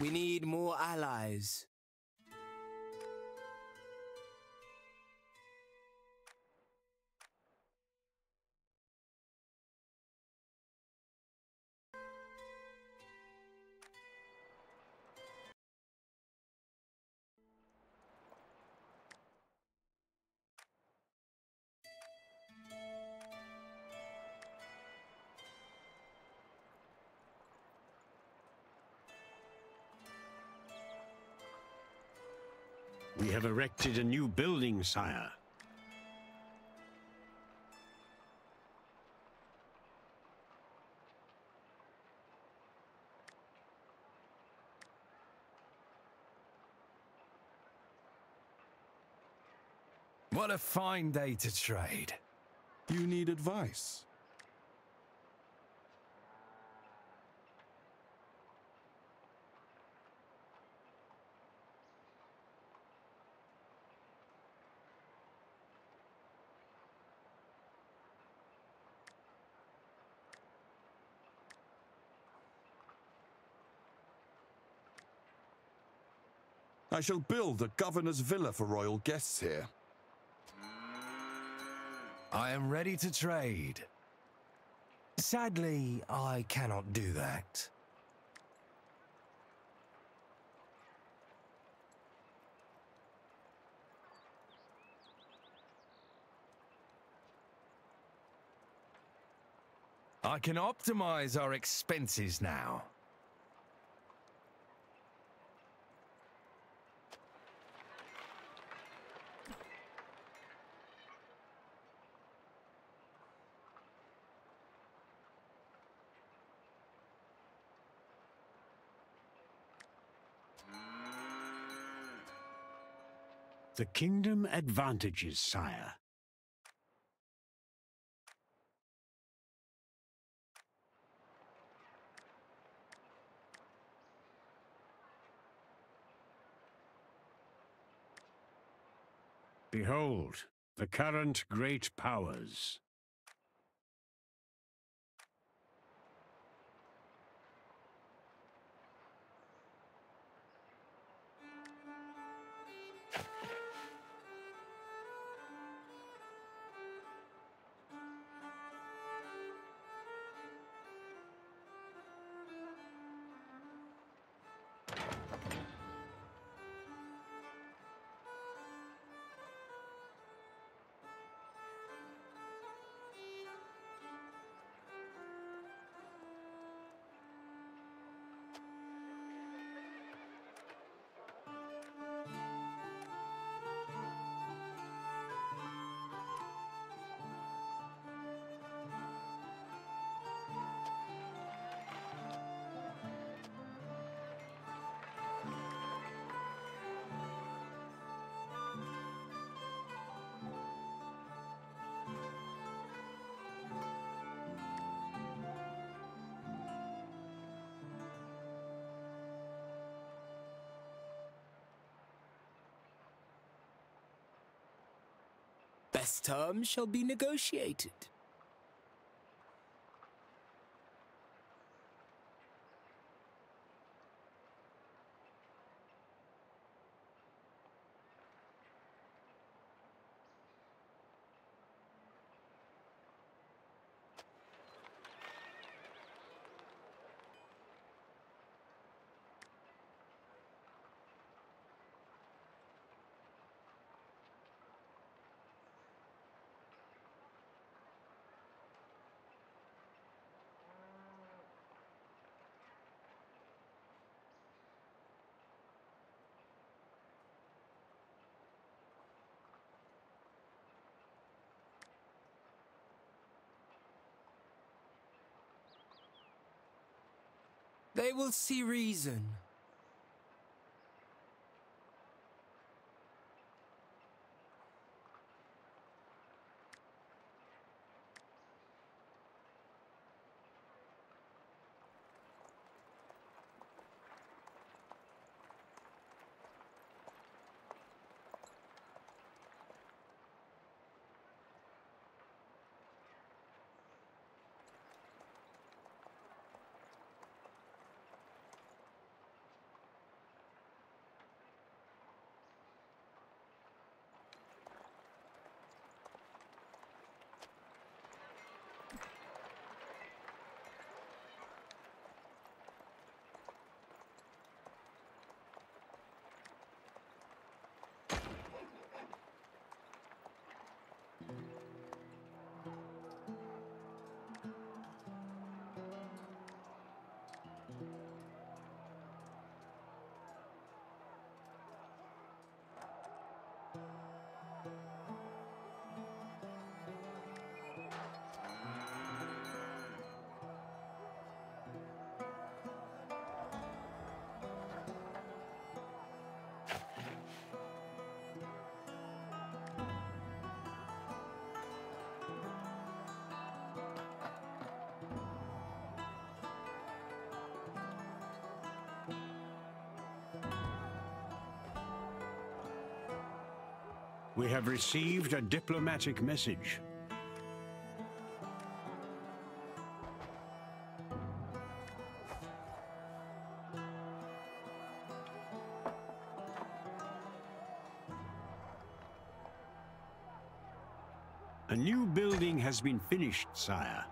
We need more allies. We have erected a new building, sire. What a fine day to trade. You need advice. I shall build a governor's villa for royal guests here. I am ready to trade. Sadly, I cannot do that. I can optimize our expenses now. The kingdom advantages, sire. Behold, the current great powers. Best terms shall be negotiated. They will see reason. We have received a diplomatic message. A new building has been finished, sire.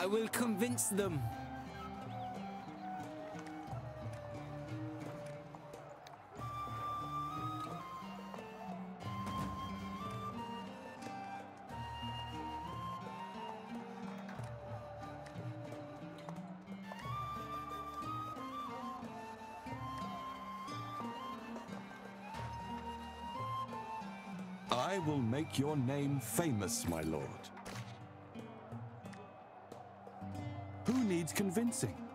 I will convince them. I will make your name famous, my lord. Needs convincing?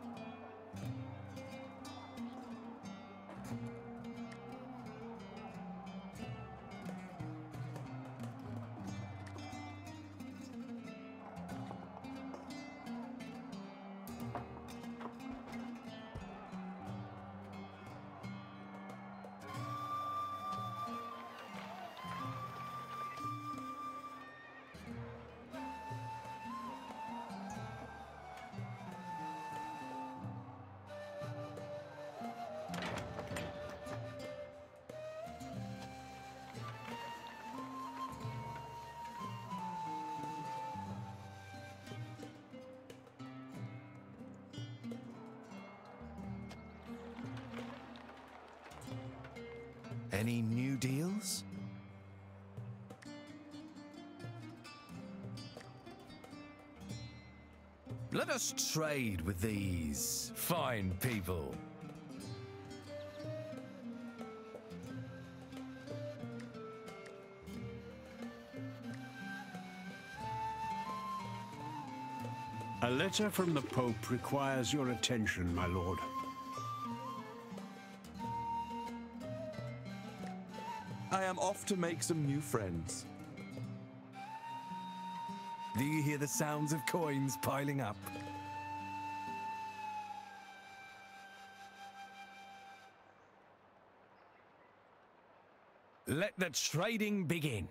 Any new deals? Let us trade with these fine people. A letter from the Pope requires your attention, my lord. Off to make some new friends. Do you hear the sounds of coins piling up? Let the trading begin.